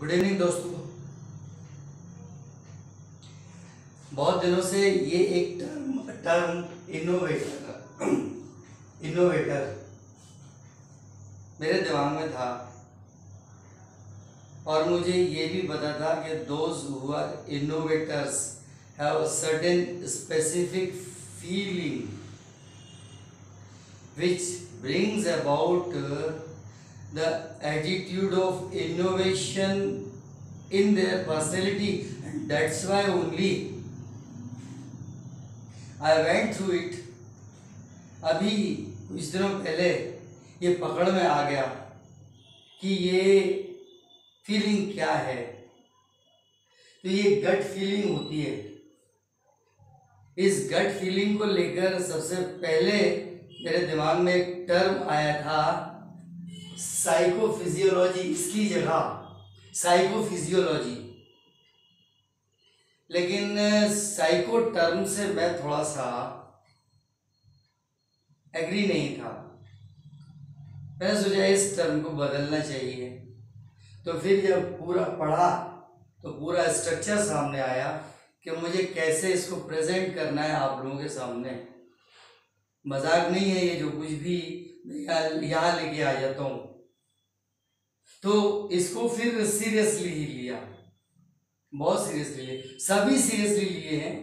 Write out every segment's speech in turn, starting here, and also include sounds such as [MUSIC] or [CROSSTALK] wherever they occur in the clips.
Good evening दोस्तों बहुत दिनों से ये एक टर्म टर्म इनोवेटर इनोवेटर [CLEARS THROAT] मेरे दिमाग में था। और मुझे ये भी पता था कि those who are innovators have certain specific feeling brings about uh, the attitude of innovation in their personality and that's why only I went through it अभी कुछ दिनों पहले ये पकड़ में आ गया कि ये फीलिंग क्या है तो ये गट फीलिंग होती है इस गट फीलिंग को लेकर सबसे पहले मेरे दिमाग में एक टर्म आया था साइकोफिजियोलॉजी इसकी जगह। साइकोफिजियोलॉजी लेकिन साइको टर्म से मैं थोड़ा सा एग्री नहीं था। मैंने सोचा इस टर्म को बदलना चाहिए। तो फिर जब पूरा पढ़ा तो पूरा स्ट्रक्चर सामने आया कि मुझे कैसे इसको प्रेजेंट करना है आप लोगों के सामने। मज़ाक नहीं है ये जो कुछ भी यहाँ लेके आ जाता हूँ। तो इसको फिर सीरियसली ही लिया। बहुत सीरियसली लिए सभी सीरियसली लिए हैं।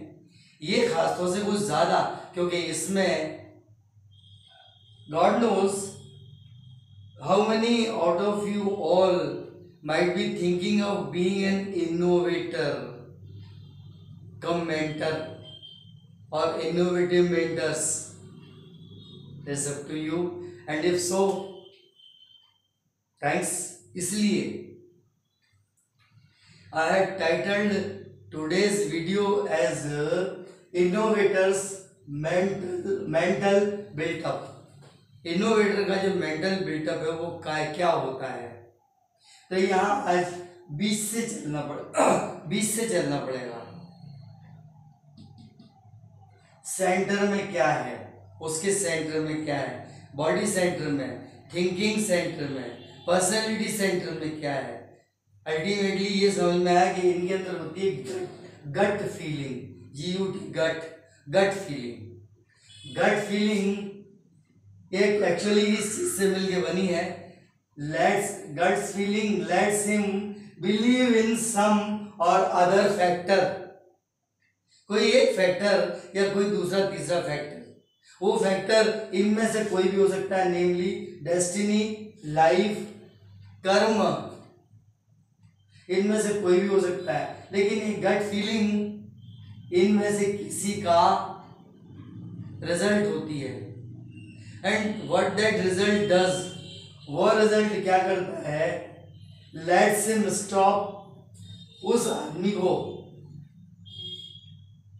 ये खासतौर से कुछ ज़्यादा, क्योंकि इसमें God knows how many out of you all might be thinking of being an innovator cum mentor और innovative mentors up to you. And if so, thanks. इसलिए I have titled today's video as uh, mental built up innovator का जो mental built up है वो का क्या होता है? तो यहाँ आज बीच से चलना पड़े [CLEARS THROAT] बीच से चलना पड़ेगा। सेंटर में क्या है? उसके सेंटर में क्या है? बॉडी सेंटर में थिंकिंग सेंटर में। पर्सनैलिटी सेंटर में क्या है? अल्टीमेटली ये समझ में आया कि इनके अंदर होती है gut feeling G U T gut gut feeling gut feeling एक एक्चुअली इस चीज़ से मिलके बनी है। Lets gut feeling lets him believe in some और अदर फैक्टर कोई एक फैक्टर या कोई दूसरा तीसरा फैक्टर वो फैक्टर इनमें से कोई भी हो सकता है नेमली डेस्टिनी लाइफ कर्म। इनमें से कोई भी हो सकता है। लेकिन एक गट फीलिंग इनमें से किसी का रिज़ल्ट होती है। And what that result does वो रिज़ल्ट क्या करता है? लेट्स हिम स्टॉप उस आदमी को।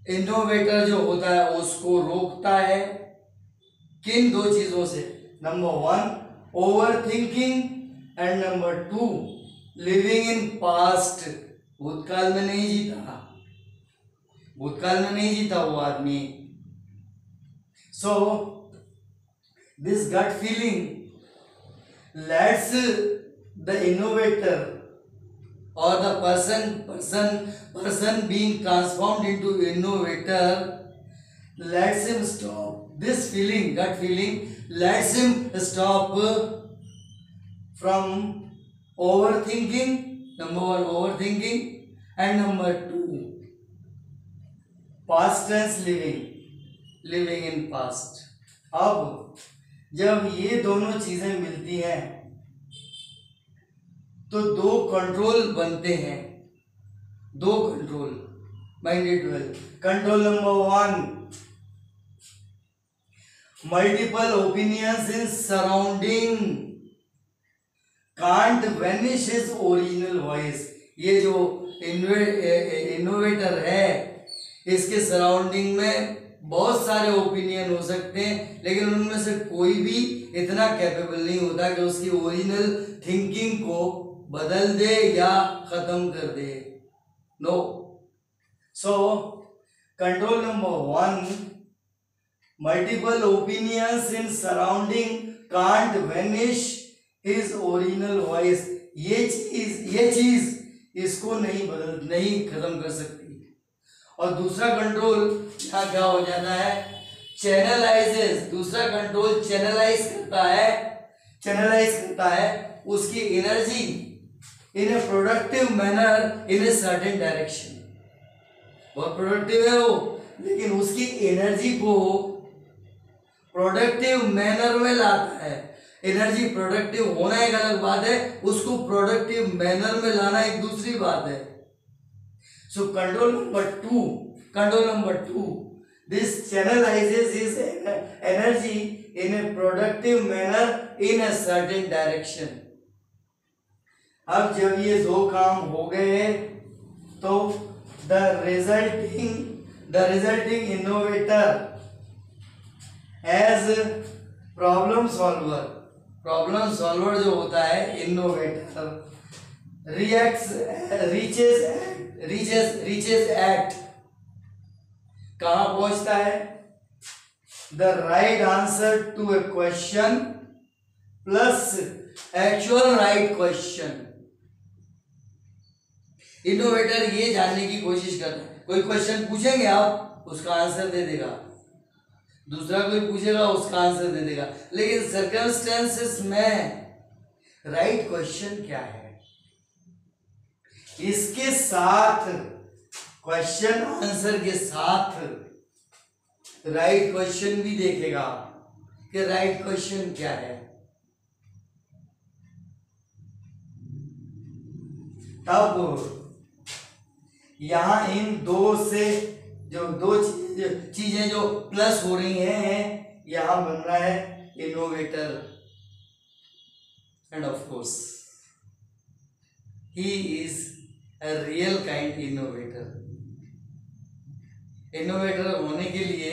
इनोवेटर जो होता है, उसको रोकता है। किन दो चीज़ों से? Number one over thinking and number two living in past भूतकाल में नहीं जीता भूतकाल में नहीं जीता वो आदमी। So this gut feeling lets the innovator और the person person person transform in to innovator lets him stop this feeling gut feeling lets him stop from overthinking number one overthinking and number two past tense living living in past अब जब ये दोनों चीज़ें मिलती हैं तो दो control बनते हैं दो control minded well control number one multiple opinions in surrounding can't vanish is original voice ये जो इनोवेटर है, इसके सराउंडिंग में बहुत सारे ओपिनियन हो सकते हैं, लेकिन उनमें से कोई भी इतना कैपेबल नहीं होता कि उसकी ओरिजिनल थिंकिंग को बदल दे या खत्म कर दे। No so control number one multiple opinions in surrounding can't vanish his original voice ये चीज़ ये चीज़ इसको नहीं बदल, नहीं खत्म कर सकती। और दूसरा कंट्रोल यहाँ क्या हो जाता है? चैनलाइजेस दूसरा कंट्रोल चैनलाइज करता है। चैनलाइज करता है उसकी energy in a productive manner in a certain direction बहुत प्रोडक्टिव है वो, लेकिन उसकी एनर्जी को प्रोडक्टिव मैनर में लाता है। एनर्जी प्रोडक्टिव होना एक अलग बात है, उसको प्रोडक्टिव मैनर में लाना एक दूसरी बात है। So control number two control number two this channelizes his energy in a productive manner in a certain direction. अब जब ये दो काम हो गए तो the resulting the resulting innovator as problem solver problem solver जो होता है innovator reacts reaches reaches reaches at कहा पहुँचता है? The right answer to a question plus actual right question innovator ये जानने की कोशिश करता है। कोई क्वेश्चन पूछेंगे आप, उसका आंसर दे देगा। दूसरा कोई पूछेगा, उसका आंसर दे देगा। लेकिन सर्कमस्टेंसेस में राइट क्वेश्चन क्या है? इसके साथ क्वेश्चन आंसर के साथ राइट क्वेश्चन भी देखेगा कि राइट क्वेश्चन क्या है। तब यहाँ इन दो से जो दो चीज़ें जो प्लस हो रही हैं यहाँ बन रहा है innovator and of course he is a real kind innovator innovator होने के लिए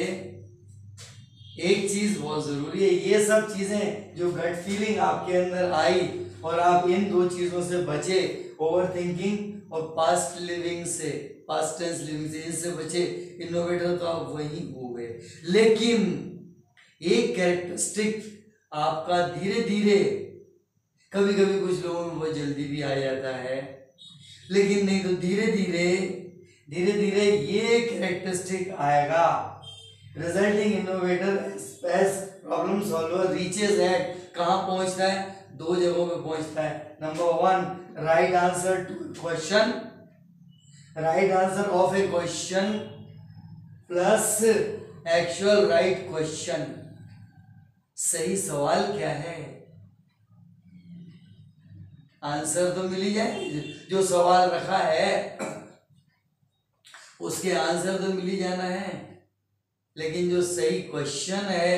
एक चीज़ बहुत ज़रूरी है। ये सब चीज़ें जो गट फीलिंग आपके अंदर आई और आप इन दो चीज़ों से बचे ओवर थिंकिंग और पास्ट लिविंग से। पास्ट टेंस लिविंग से बचे इनोवेटर तो आप वही हो गए। लेकिन एक कैरेक्टरिस्टिक आपका धीरे धीरे कभी कभी कुछ लोगों में बहुत जल्दी भी आ जाता है। लेकिन नहीं तो धीरे धीरे धीरे धीरे ये कैरेक्टरिस्टिक आएगा। Resulting innovator as problem solver reaches at कहाँ पहुँचता है? दो जगहों पे पहुँचता है। Number one right answer to question right answer of a question plus actual right question सही सवाल क्या है? आंसर तो मिल ही जाए जो सवाल रखा है, उसके आंसर तो मिल ही जाना है। लेकिन जो सही क्वेश्चन है,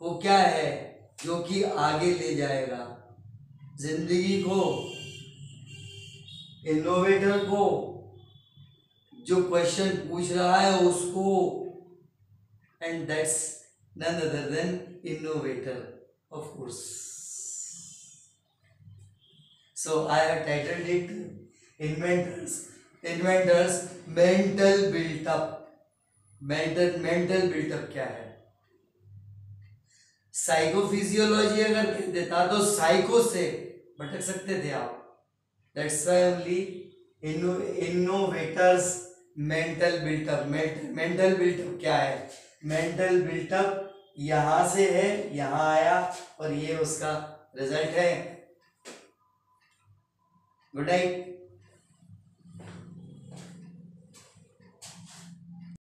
वो क्या है? जो कि आगे ले जाएगा। ज़िंदगी को इनोवेटर को जो क्वेश्चन पूछ रहा है उसको and that's none other than innovator of course So, I have titled it Inventors. Inventors, Mental Built Up mental mental built up क्या है? साइकोफिजियोलॉजी अगर देता तो साइको से भटक सकते थे आप. That's only innovators mental built up mental built up क्या है मेंटल बिल्टअप यहाँ से है, यहाँ आया और ये उसका रिज़ल्ट है गुड night.